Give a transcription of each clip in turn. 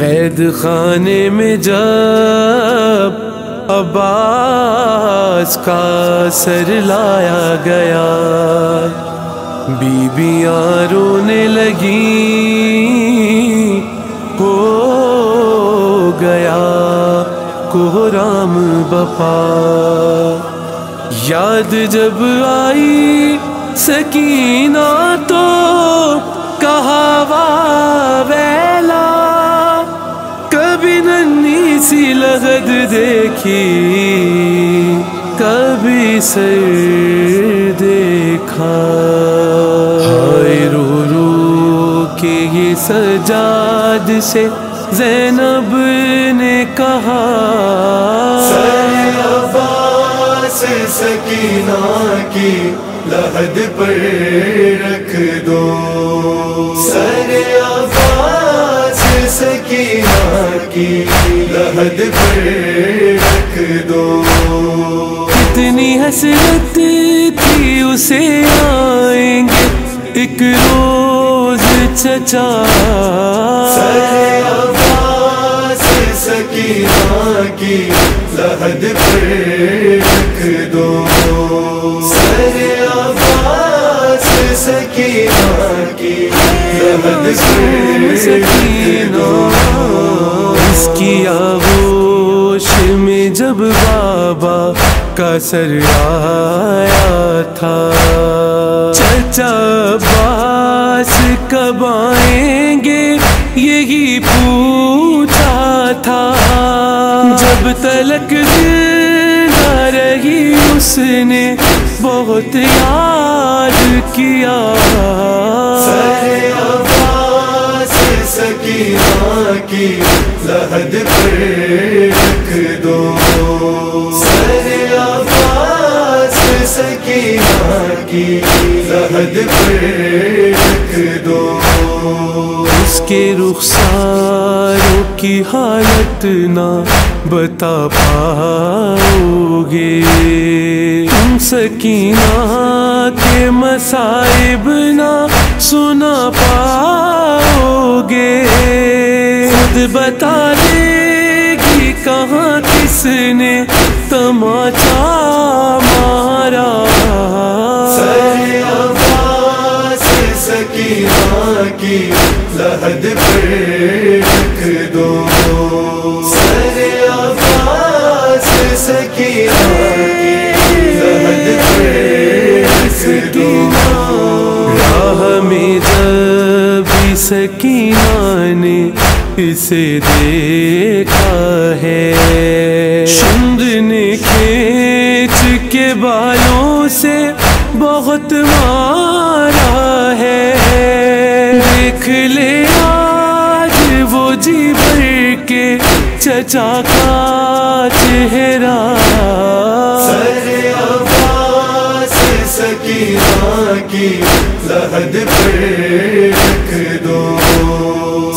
कैद खाने में जब अब्बास का सर लाया गया बीबियाँ रोने लगी हो गया कोहराम बपा। याद जब आई सकीना तो कहा वेला, कभी नन्ही सी लगद देखी, कभी सर देखा। हाय रो रो के ये सजाद से जैनब ने कहा। अब्बास सकीना की लहद पर रख दो। सर की लहद पर दो। कितनी हसरत थी उसे आएँगे, एक रोज चचा सकीना की लहद पर दो। सर आगोश में जब बाबा का सर आया था। चचा बास कब आएँगे, यही पूछा था। जब तलक ज़िंदा रही उसने बहुत याद किया। सर सकीना की लहद पर रख दो। सकीना की लहद पर रख दो। उसके रुखसारों की हालत ना बता पाओगे। तुम सकीना के मसाइब ना सुना पाओगे खुद बता देगी कहाँ किसने तमाचा मारा। की, लहद पर दो। सर की, लहद पर सकीना ने इसे देखा है। शुंद ने खींच के बालों से बहुत मारा है। देख ले आज वो जी भर के चचा का चेहरा सकीना की लहद पर दो।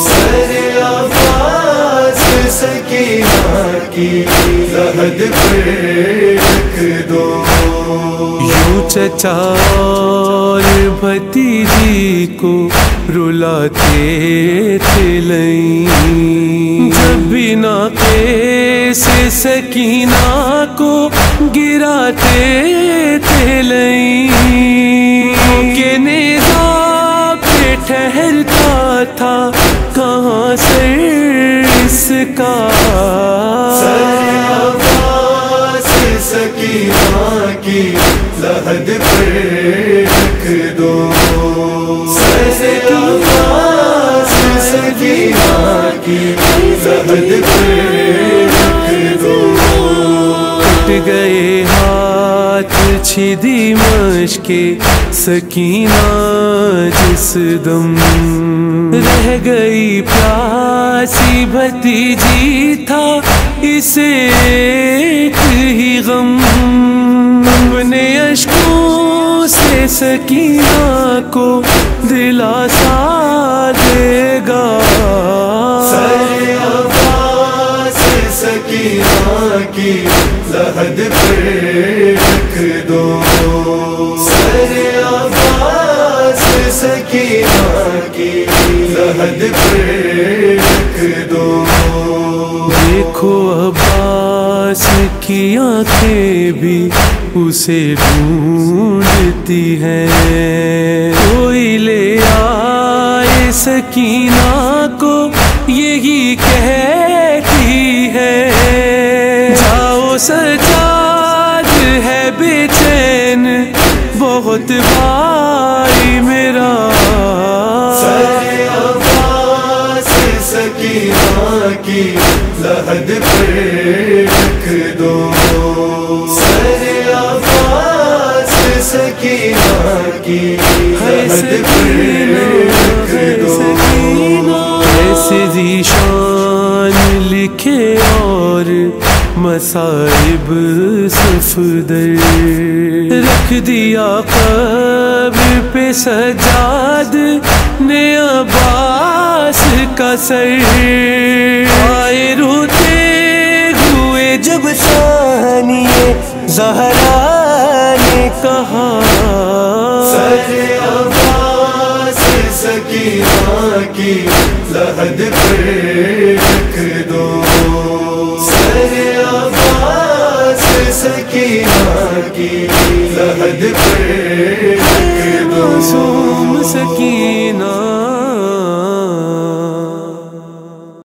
सर अब्बास सकीना की लहद पर रख दो। यूँ चचा और भतीजी को रुलाते थे लई। जब भी नाके से सकीना को गिराते थे लई। के पे ठहरता था कहाँ से इसका? सर अब्बास सकीना की लहद पर रख दो सर अब्बास सकीना की लहद पर रख दो। गए हाथ छिदी मशके सकीना जिस दम। रह गई प्यासी भतीजी था इसे एक ही गम। अपने अशकों से सकीना को दिलासा देगा। सकीना की लहद पर रख दो सर की लहद पे रख दो देखो अब्बास की आँखें भी उसे ढूंढती हैं। कोई ले आए सकीना को यही कहती सजाद है बेचैन बहुत भाई मेरा। सकीना की लहद पे। रख दो सरे अब्बास सकीना। की लहद पे मसाइब सफदर रख दिया कब्र पे सजाद ने अब्बास का सर आए रोते हुए जब सानिए जहरा ने कहा सरे की लहद पे रख दो। सकीना की लहद पे सकीना